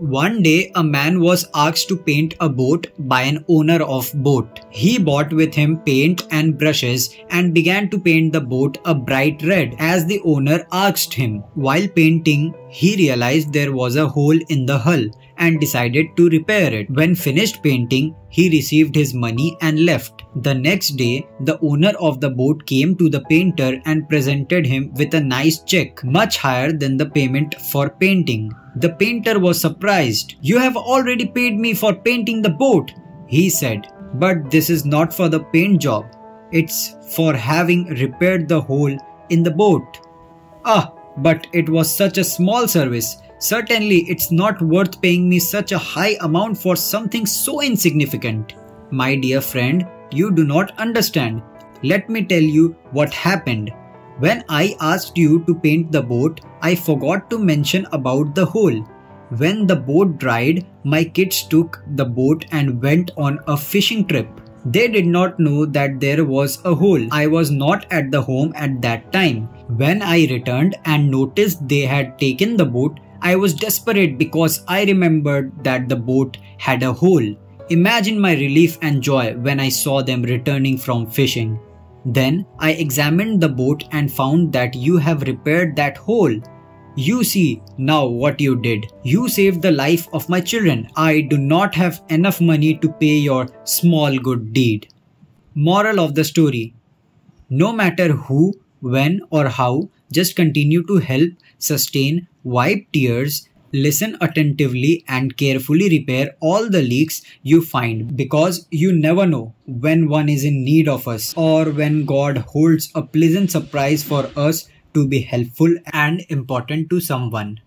One day, a man was asked to paint a boat by an owner of boat. He bought with him paint and brushes and began to paint the boat a bright red as the owner asked him. While painting, he realized there was a hole in the hull and decided to repair it. When finished painting, he received his money and left. The next day, the owner of the boat came to the painter and presented him with a nice check, much higher than the payment for painting. The painter was surprised. You have already paid me for painting the boat, he said. But this is not for the paint job. It's for having repaired the hole in the boat. Ah, but it was such a small service. Certainly, it's not worth paying me such a high amount for something so insignificant. My dear friend, you do not understand. Let me tell you what happened. When I asked you to paint the boat, I forgot to mention about the hole. When the boat dried, my kids took the boat and went on a fishing trip. They did not know that there was a hole. I was not at the home at that time. When I returned and noticed they had taken the boat, I was desperate because I remembered that the boat had a hole. Imagine my relief and joy when I saw them returning from fishing. Then I examined the boat and found that you have repaired that hole. You see now what you did. You saved the life of my children. I do not have enough money to pay your small good deed. Moral of the story No matter who, when, or how, just continue to help, sustain, wipe tears, Listen attentively and carefully repair all the leaks you find because you never know when one is in need of us or when God holds a pleasant surprise for us to be helpful and important to someone.